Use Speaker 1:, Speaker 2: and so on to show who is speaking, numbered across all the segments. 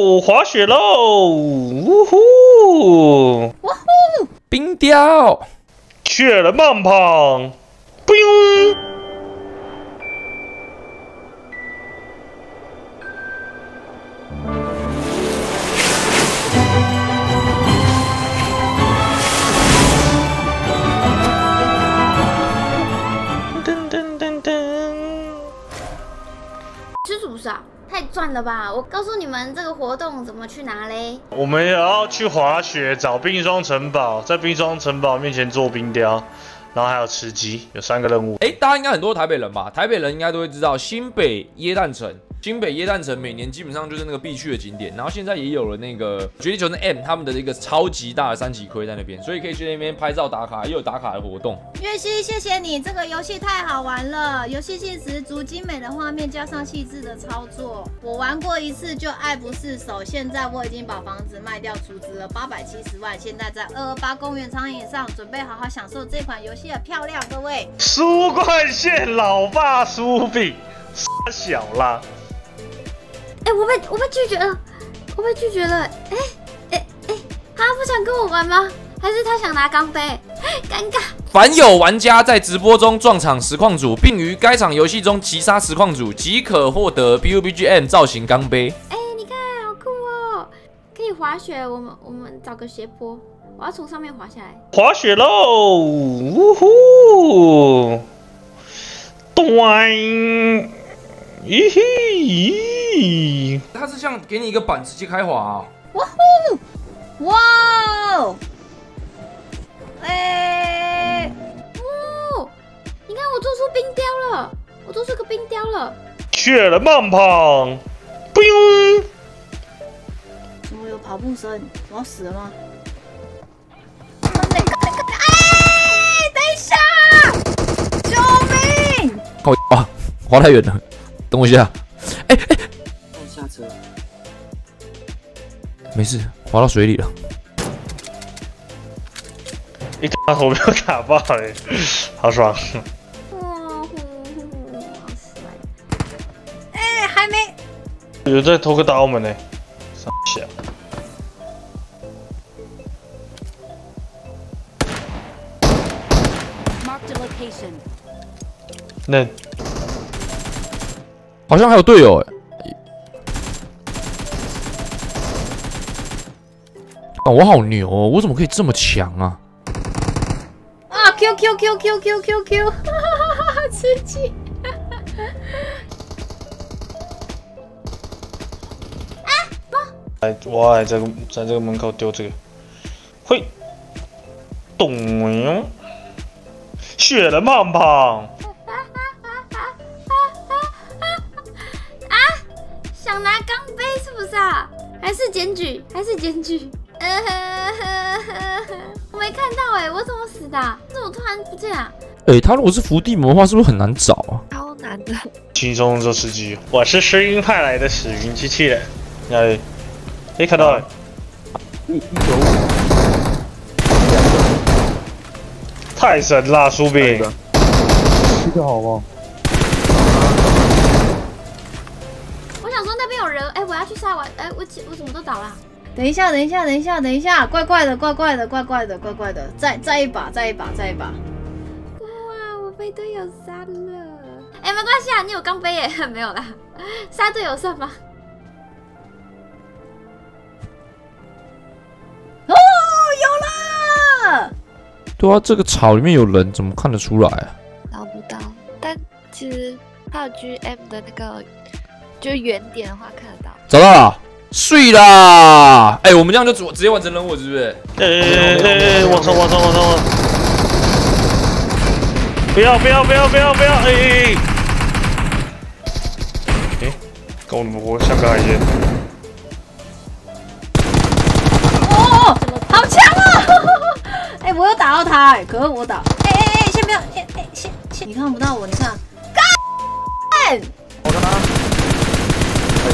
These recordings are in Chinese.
Speaker 1: 呼，滑雪喽！呜呼！
Speaker 2: 哇呼！
Speaker 3: 冰雕，
Speaker 1: 雪人棒棒，
Speaker 2: 了吧！我告诉你们这个活动怎么去拿嘞？
Speaker 1: 我们也要去滑雪，找冰霜城堡，在冰霜城堡面前做冰雕，然后还有吃鸡，有三个任务。
Speaker 3: 哎，大家应该很多台北人吧？台北人应该都会知道新北耶诞城。新北耶诞城每年基本上就是那个必去的景点，然后现在也有了那个绝地求生 M 他们的一个超级大的三级盔在那边，所以可以去那边拍照打卡，也有打卡的活动。
Speaker 4: 月西，谢谢你，这个游戏太好玩了，游戏性十足，精美的画面加上细致的操作，我玩过一次就爱不释手。现在我已经把房子卖掉出资了八百七十万，现在在二二八公园苍蝇上，准备好好享受这款游戏的漂亮。各位，
Speaker 1: 苏冠县老爸苏饼，小啦。
Speaker 2: 哎，我被我被拒绝了，我被拒绝了。哎哎哎，他不想跟我玩吗？还是他想拿钢杯？尴尬。
Speaker 3: 凡有玩家在直播中撞场实况组，并于该场游戏中击杀实况组，即可获得 PUBGM 造型钢杯。
Speaker 2: 哎，你看，好酷哦！可以滑雪，我们我们找个斜坡，我要从上面滑下来。
Speaker 1: 滑雪喽！呜呼！咚！咦嘿咦！
Speaker 3: 它是像给你一个板直接开滑啊！
Speaker 4: 哇呼！哇哦！哎！
Speaker 2: 哦！你看我做出冰雕了，我做出个冰雕了。
Speaker 1: 雪人棒棒！不用。
Speaker 4: 怎么有跑步声？我要死了吗？
Speaker 2: 哎！等一下！
Speaker 4: 救命！
Speaker 3: 靠啊！滑太远了。等我一下，没事，滑到水里了。
Speaker 1: 一打头没有打爆 嘞，好爽！
Speaker 4: 哎，还没，
Speaker 1: 有在偷个刀门呢，傻笑。那。
Speaker 3: 好像还有队友哎！啊，我好牛哦！我怎么可以这么强啊？
Speaker 4: 啊！Q Q Q Q Q Q Q！哈哈哈哈！刺激！
Speaker 1: 啊！来，我来在在这个门口丢这个，会咚！雪人胖胖。啊！
Speaker 2: 想拿钢杯是不是啊还是检举，还是检举。我没看到哎，我怎么死的？怎么突然不见啊？
Speaker 3: 哎，他如果是伏地魔的话，是不是很难找啊？
Speaker 2: 超难的。
Speaker 1: 轻松做吃鸡，我是声音派来的死云机器人。哎，哎，看到了。一一九五。太神了，苏炳。
Speaker 5: 这个好吗？
Speaker 2: 哎，我要去杀完，哎，我我怎么都倒了？
Speaker 4: 等一下，等一下，等一下，等一下，怪怪的，怪怪的，怪怪的，怪怪的，再再一把，再一把，再一把。
Speaker 2: 哇，我被队友杀了。哎，没关系啊，你有钢杯耶，没有啦。杀队友算吗？
Speaker 4: 哦，有了。
Speaker 3: 对啊，这个草里面有人，怎么看得出来啊？
Speaker 6: 找不到，但其实靠 GM 的那个。就远点的话看得到，
Speaker 3: 找到了，睡啦！哎，我们这样就直直接完成任务，是不是？
Speaker 1: 哎哎哎！我操我操我操我！不要不要不要不要不要！哎哎哎！搞我们活下个海鲜。
Speaker 4: 哦，好强啊！哎，我有打到他，哎，可恶，我打。哎哎哎，先不要，哎哎先先，你看不到我，你看。干！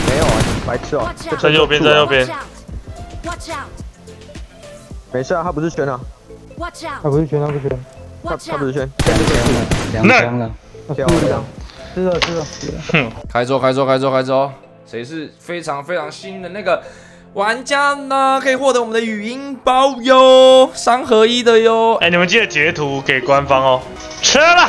Speaker 5: 没有啊，白痴哦！
Speaker 1: 在右边，在右边。
Speaker 5: 没事啊，他不是圈啊。他不是圈，他不是圈。他他不是圈。
Speaker 1: 两枪了，
Speaker 5: 漂亮。是的，是的，是的。
Speaker 3: 哼，开桌，开桌，开桌，开桌。谁是非常非常新的那个玩家呢？可以获得我们的语音包哟，三合一的哟。
Speaker 1: 哎，你们记得截图给官方哦。吃了。